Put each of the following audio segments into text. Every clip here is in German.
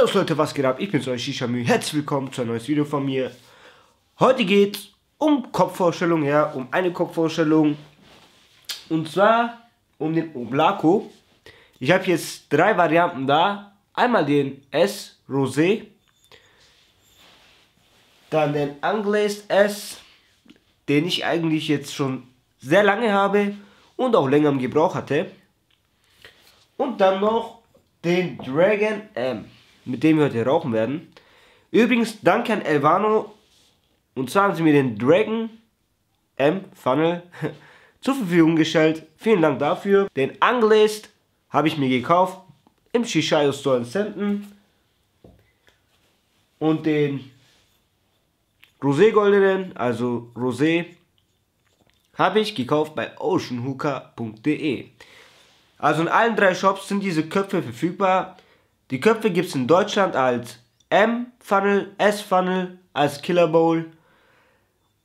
Servus Leute, was geht ab? Ich bin's euch Shisha Mü. Herzlich willkommen zu einem neuen Video von mir. Heute geht's um Kopfvorstellung, ja, um eine Kopfvorstellung. Und zwar um den Oblako. Ich habe jetzt drei Varianten da. Einmal den S Rosé, dann den Anglazed S, den ich eigentlich jetzt schon sehr lange habe und auch länger im Gebrauch hatte. Und dann noch den Dragon M mit dem wir heute rauchen werden. Übrigens, danke an Elvano. Und zwar haben sie mir den Dragon M Funnel zur Verfügung gestellt. Vielen Dank dafür. Den Anglist habe ich mir gekauft im Shishayo Store in Senden. Und den Rosé Goldenen, also Rosé, habe ich gekauft bei oceanhooker.de. Also in allen drei Shops sind diese Köpfe verfügbar. Die Köpfe gibt es in Deutschland als M-Funnel, S-Funnel, als Killer Bowl.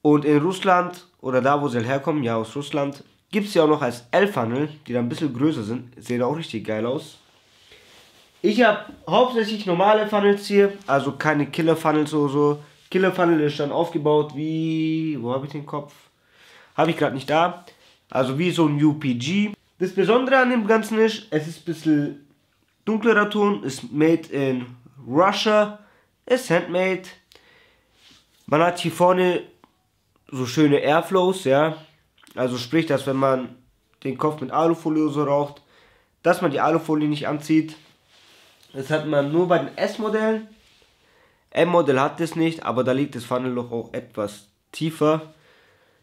Und in Russland, oder da wo sie herkommen, ja aus Russland, gibt es ja auch noch als L-Funnel, die dann ein bisschen größer sind. Sehen auch richtig geil aus. Ich habe hauptsächlich normale Funnels hier, also keine Killer Funnels oder so. Killer Funnel ist dann aufgebaut wie, wo habe ich den Kopf? Habe ich gerade nicht da. Also wie so ein UPG. Das Besondere an dem Ganzen ist, es ist ein bisschen Dunklerer Ton ist made in Russia, ist handmade. Man hat hier vorne so schöne Airflows, ja. Also sprich, dass wenn man den Kopf mit Alufolie so raucht, dass man die Alufolie nicht anzieht. Das hat man nur bei den S-Modellen. M-Modell hat das nicht, aber da liegt das Funnelloch auch etwas tiefer.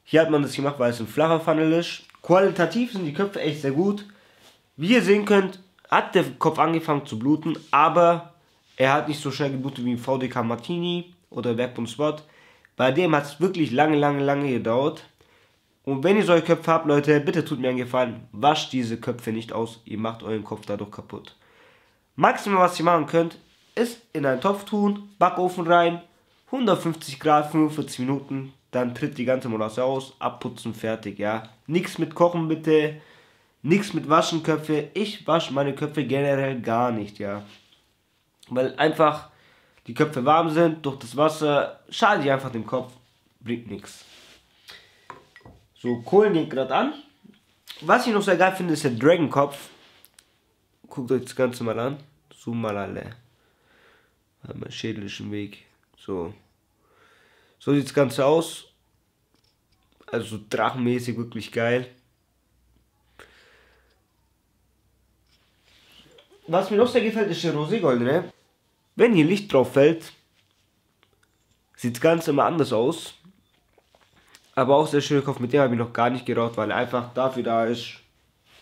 Hier hat man das gemacht, weil es ein flacher Funnel ist. Qualitativ sind die Köpfe echt sehr gut. Wie ihr sehen könnt, hat der Kopf angefangen zu bluten, aber er hat nicht so schnell geblutet wie ein VDK Martini oder Werkbund Spot. Bei dem hat es wirklich lange, lange, lange gedauert. Und wenn ihr solche Köpfe habt, Leute, bitte tut mir einen Gefallen, wascht diese Köpfe nicht aus, ihr macht euren Kopf dadurch kaputt. Maximal, was ihr machen könnt, ist in einen Topf tun, Backofen rein, 150 Grad, 45 Minuten, dann tritt die ganze Molasse aus, abputzen, fertig, ja. Nichts mit Kochen bitte, Nichts mit Waschen Köpfe. Ich wasche meine Köpfe generell gar nicht, ja. Weil einfach die Köpfe warm sind, durch das Wasser schade ich einfach dem Kopf. Bringt nichts. So, Kohlen geht gerade an. Was ich noch sehr geil finde, ist der Dragon-Kopf. Guckt euch das Ganze mal an. Zoom mal alle. Ist im Weg. So. So sieht das Ganze aus. Also drachenmäßig wirklich geil. Was mir noch sehr gefällt, ist der Roségoldene. Wenn hier Licht drauf fällt, sieht das Ganze immer anders aus. Aber auch sehr schöner Kopf, mit dem habe ich noch gar nicht geraucht, weil er einfach dafür da ist,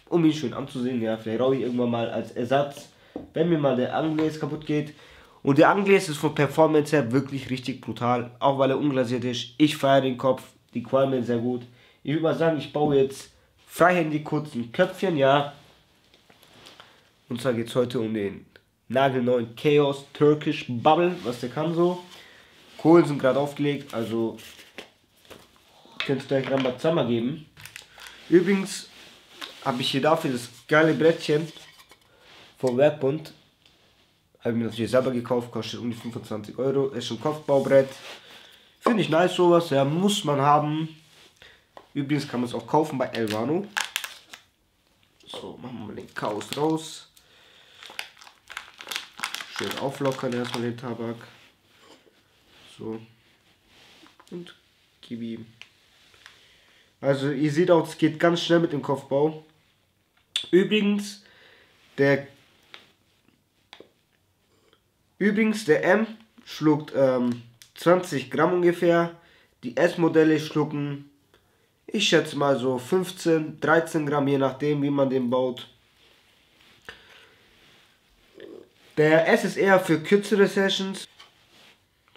um ihn schön anzusehen. Ja, vielleicht rauche ich irgendwann mal als Ersatz, wenn mir mal der Anglaise kaputt geht. Und der Anglaise ist von Performance her wirklich richtig brutal, auch weil er unglasiert ist. Ich feiere den Kopf, die Qualmen sehr gut. Ich würde mal sagen, ich baue jetzt freihändig kurz ein Köpfchen, ja. Und zwar geht es heute um den nagelneuen Chaos Turkish Bubble, was der kann so. Kohlen sind gerade aufgelegt, also könnt ihr gleich Rambazamba geben. Übrigens habe ich hier dafür das geile Brettchen vom Werkbund. Habe ich mir natürlich selber gekauft, kostet um die 25 Euro. Ist ein Kopfbaubrett. Finde ich nice sowas, ja, muss man haben. Übrigens kann man es auch kaufen bei Elvano. So, machen wir mal den Chaos raus. Schön auflockern erstmal den Tabak. So. Und gib ihm. Also ihr seht auch, es geht ganz schnell mit dem Kopfbau. Übrigens, der Übrigens, der M schluckt ähm, 20 Gramm ungefähr. Die S-Modelle schlucken, ich schätze mal so 15, 13 Gramm, je nachdem, wie man den baut. Der S ist eher für kürzere Sessions.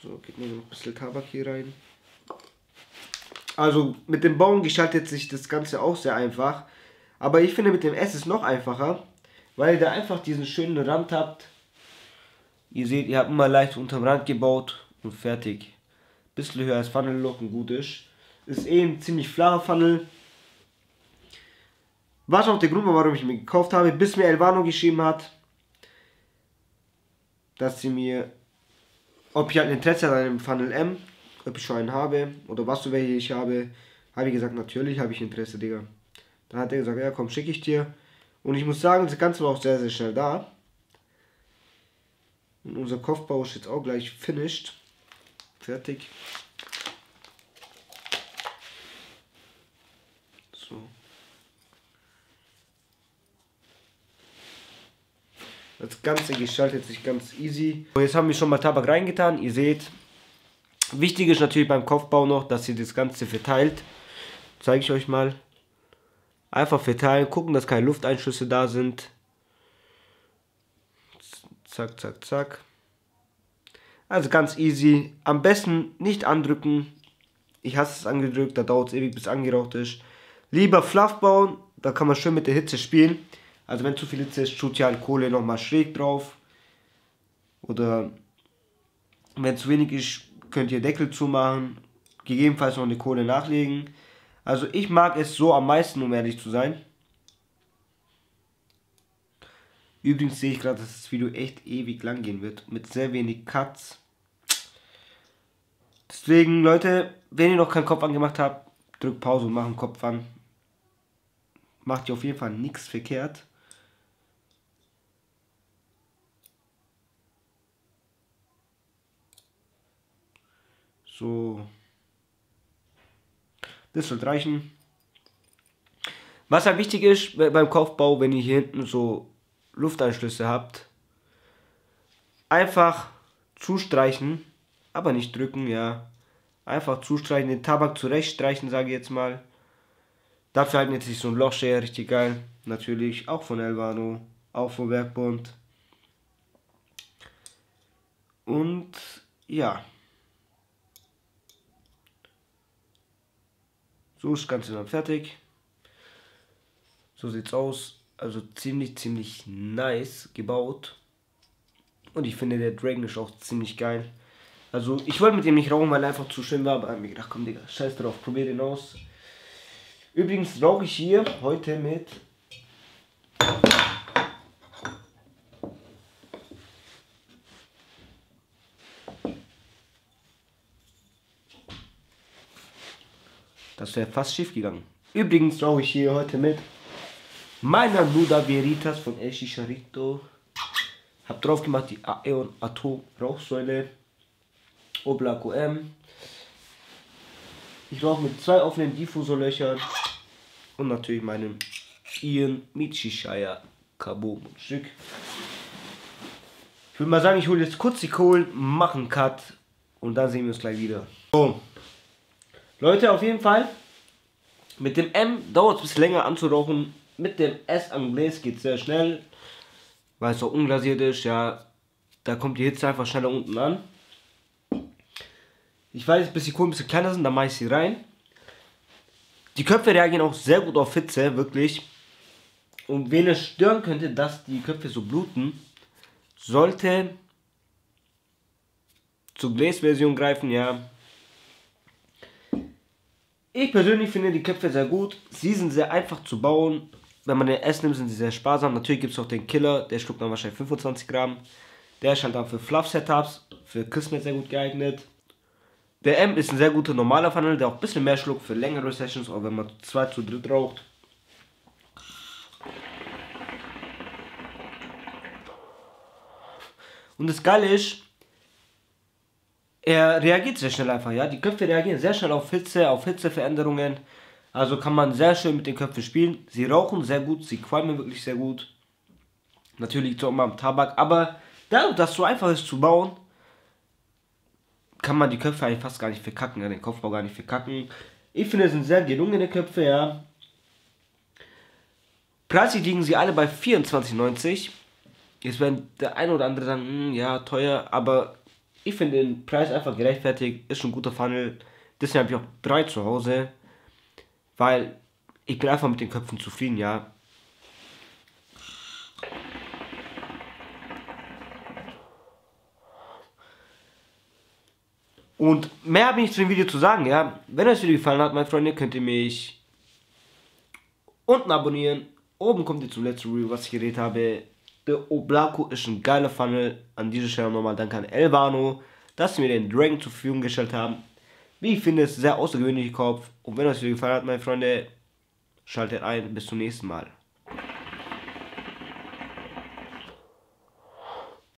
So, geht mir noch ein bisschen Tabak hier rein. Also mit dem Bauen gestaltet sich das Ganze auch sehr einfach. Aber ich finde mit dem S ist noch einfacher, weil ihr da einfach diesen schönen Rand habt. Ihr seht, ihr habt immer leicht unterm Rand gebaut und fertig. Bisschen höher als Funnel-Loch und gut ist. Ist eh ein ziemlich flacher Funnel. Was auch der Grund war, warum ich ihn gekauft habe, bis mir Elvano geschrieben hat, dass sie mir, ob ich halt Interesse an einem Funnel M, ob ich schon einen habe oder was für welche ich habe. Habe ich gesagt, natürlich habe ich Interesse, Digga. Dann hat er gesagt, ja komm, schicke ich dir. Und ich muss sagen, das Ganze war auch sehr, sehr schnell da. Und unser Kopfbau ist jetzt auch gleich finished. Fertig. So. Das Ganze gestaltet sich ganz easy. So, jetzt haben wir schon mal Tabak reingetan. Ihr seht, wichtig ist natürlich beim Kopfbau noch, dass ihr das Ganze verteilt. Zeige ich euch mal. Einfach verteilen, gucken, dass keine Lufteinschlüsse da sind. Zack, zack, zack. Also ganz easy. Am besten nicht andrücken. Ich hasse es angedrückt, da dauert es ewig bis angeraucht ist. Lieber fluff bauen, da kann man schön mit der Hitze spielen. Also wenn zu viel ist, tut ja halt Kohle nochmal schräg drauf. Oder wenn zu wenig ist, könnt ihr Deckel zumachen. Gegebenenfalls noch eine Kohle nachlegen. Also ich mag es so am meisten, um ehrlich zu sein. Übrigens sehe ich gerade, dass das Video echt ewig lang gehen wird. Mit sehr wenig Cuts. Deswegen, Leute, wenn ihr noch keinen Kopf angemacht habt, drückt Pause und macht einen Kopf an. Macht ihr auf jeden Fall nichts verkehrt. So. Das sollte reichen. Was halt wichtig ist beim Kopfbau, wenn ihr hier hinten so Lufteinschlüsse habt, einfach zustreichen, aber nicht drücken, ja. Einfach zustreichen, den Tabak zurechtstreichen, sage ich jetzt mal. Dafür eignet sich so ein Lochschere richtig geil. Natürlich auch von Elvano, auch von Werkbund. Und ja. So ist Ganze dann fertig. So sieht's aus. Also ziemlich, ziemlich nice gebaut. Und ich finde der Dragon ist auch ziemlich geil. Also ich wollte mit dem nicht rauchen, weil er einfach zu schön war. Aber ich habe mir gedacht, komm Digga, scheiß drauf, probier den aus. Übrigens rauche ich hier heute mit Das wäre fast schief gegangen. Übrigens rauche ich hier heute mit meiner Nuda Veritas von El Chicharito. Hab drauf gemacht die Aeon Atom Rauchsäule. Oblak M. Ich rauche mit zwei offenen Diffusorlöchern und natürlich meinem Ian Michishire Kaboom Stück. Ich würde mal sagen, ich hole jetzt kurz die Kohlen, mache einen Cut und dann sehen wir uns gleich wieder. So. Leute, auf jeden Fall, mit dem M dauert es ein bisschen länger anzurauchen. Mit dem S Anglais geht es sehr schnell, weil es auch unglasiert ist. Ja, da kommt die Hitze einfach schneller unten an. Ich weiß, bis die Kohlen ein bisschen kleiner sind, dann mache ich sie rein. Die Köpfe reagieren auch sehr gut auf Hitze, wirklich. Und wen es stören könnte, dass die Köpfe so bluten, sollte zur Glaze-Version greifen, ja. Ich persönlich finde die Köpfe sehr gut. Sie sind sehr einfach zu bauen. Wenn man den S nimmt, sind sie sehr sparsam. Natürlich gibt es auch den Killer, der schluckt dann wahrscheinlich 25 Gramm. Der ist halt dann für Fluff-Setups, für Christmas sehr gut geeignet. Der M ist ein sehr guter normaler Funnel, der auch ein bisschen mehr schluckt für längere Sessions, oder wenn man zwei zu dritt raucht. Und das Geile ist, er reagiert sehr schnell einfach, ja. Die Köpfe reagieren sehr schnell auf Hitze, auf Hitzeveränderungen. Also kann man sehr schön mit den Köpfen spielen. Sie rauchen sehr gut, sie qualmen wirklich sehr gut. Natürlich liegt es auch immer am Tabak, aber dass es so einfach ist zu bauen, kann man die Köpfe eigentlich fast gar nicht verkacken, ja, den Kopfbau gar nicht verkacken. Ich finde, es sind sehr gelungene Köpfe, ja. Preislich liegen sie alle bei 24,90. Jetzt werden der eine oder andere sagen, hm, ja, teuer, aber ich finde den Preis einfach gerechtfertigt, ist schon ein guter Funnel. Deswegen habe ich auch drei zu Hause, weil ich bin einfach mit den Köpfen zufrieden, ja. Und mehr habe ich nicht zu dem Video zu sagen, ja. Wenn euch das Video gefallen hat, meine Freunde, könnt ihr mich unten abonnieren. Oben kommt ihr zum letzten Review, was ich geredet habe. Der Oblako ist ein geiler Funnel. An dieser Stelle nochmal danke an Elvano, dass sie mir den Dragon zur Verfügung gestellt haben. Wie ich finde, es sehr außergewöhnlicher Kopf. Und wenn euch das gefallen hat, meine Freunde, schaltet ein. Bis zum nächsten Mal.